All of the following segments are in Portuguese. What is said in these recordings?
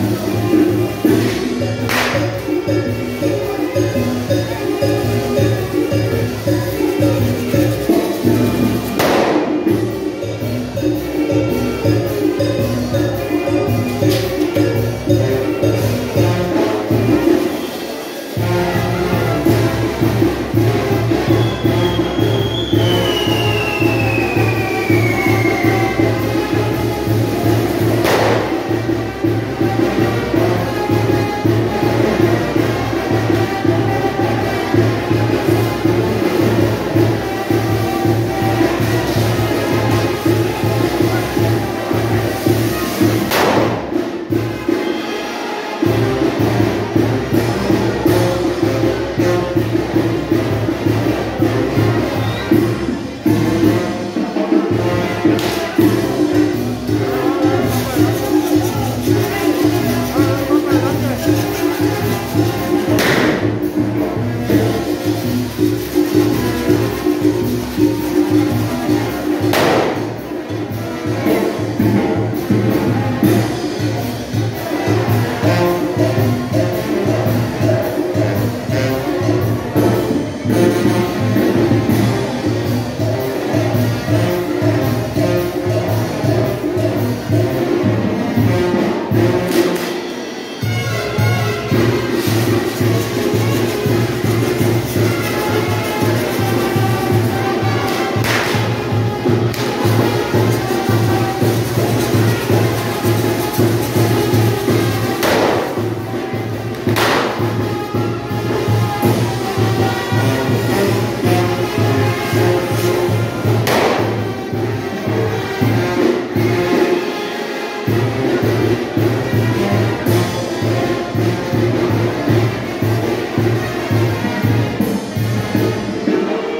Música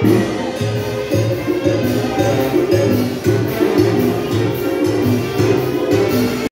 Yeah.